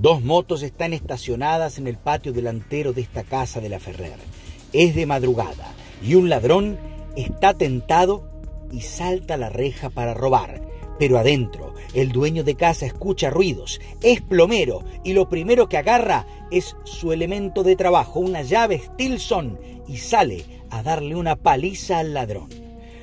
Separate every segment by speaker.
Speaker 1: Dos motos están estacionadas en el patio delantero de esta casa de la Ferrer. Es de madrugada y un ladrón está tentado y salta la reja para robar. Pero adentro, el dueño de casa escucha ruidos, es plomero y lo primero que agarra es su elemento de trabajo, una llave Stilson, y sale a darle una paliza al ladrón.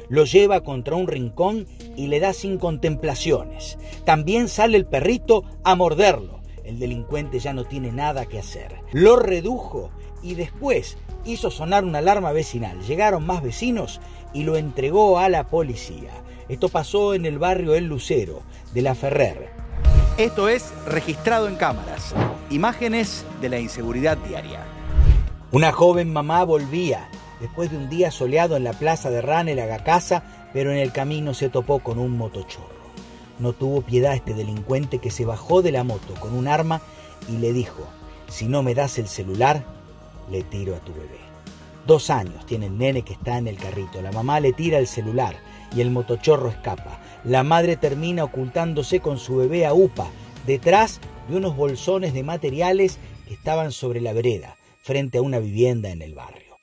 Speaker 1: Lo lleva contra un rincón y le da sin contemplaciones. También sale el perrito a morderlo el delincuente ya no tiene nada que hacer. Lo redujo y después hizo sonar una alarma vecinal. Llegaron más vecinos y lo entregó a la policía. Esto pasó en el barrio El Lucero de la Ferrer. Esto es registrado en cámaras. Imágenes de la inseguridad diaria. Una joven mamá volvía después de un día soleado en la plaza de Ranel a casa, pero en el camino se topó con un motochorro. No tuvo piedad este delincuente que se bajó de la moto con un arma y le dijo, si no me das el celular, le tiro a tu bebé. Dos años tiene el nene que está en el carrito. La mamá le tira el celular y el motochorro escapa. La madre termina ocultándose con su bebé a UPA, detrás de unos bolsones de materiales que estaban sobre la vereda, frente a una vivienda en el barrio.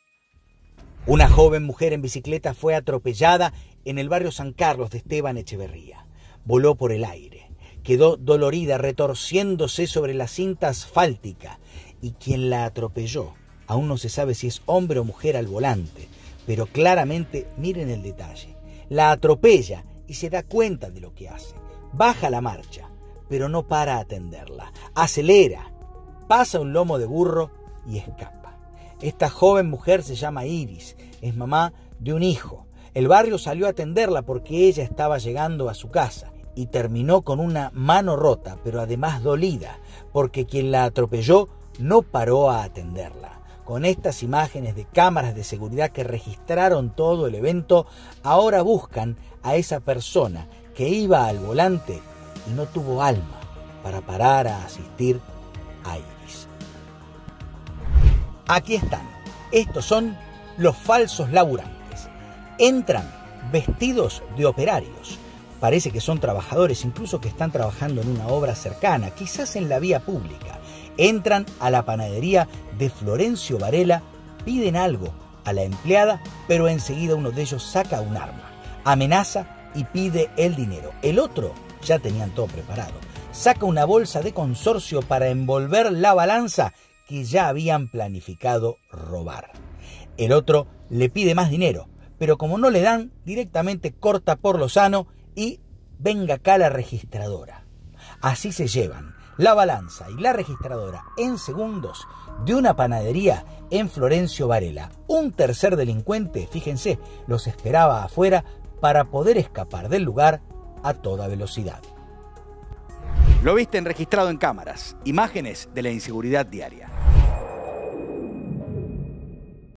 Speaker 1: Una joven mujer en bicicleta fue atropellada en el barrio San Carlos de Esteban Echeverría voló por el aire. Quedó dolorida, retorciéndose sobre la cinta asfáltica, y quien la atropelló, aún no se sabe si es hombre o mujer al volante, pero claramente miren el detalle. La atropella y se da cuenta de lo que hace. Baja la marcha, pero no para atenderla. Acelera, pasa un lomo de burro y escapa. Esta joven mujer se llama Iris, es mamá de un hijo. El barrio salió a atenderla porque ella estaba llegando a su casa y terminó con una mano rota, pero además dolida, porque quien la atropelló no paró a atenderla. Con estas imágenes de cámaras de seguridad que registraron todo el evento, ahora buscan a esa persona que iba al volante y no tuvo alma para parar a asistir a Iris. Aquí están. Estos son los falsos laburantes. Entran vestidos de operarios Parece que son trabajadores, incluso que están trabajando en una obra cercana, quizás en la vía pública. Entran a la panadería de Florencio Varela, piden algo a la empleada, pero enseguida uno de ellos saca un arma, amenaza y pide el dinero. El otro, ya tenían todo preparado, saca una bolsa de consorcio para envolver la balanza que ya habían planificado robar. El otro le pide más dinero, pero como no le dan, directamente corta por lo sano y venga acá la registradora. Así se llevan la balanza y la registradora en segundos de una panadería en Florencio Varela. Un tercer delincuente, fíjense, los esperaba afuera para poder escapar del lugar a toda velocidad. Lo viste en registrado en cámaras, imágenes de la inseguridad diaria.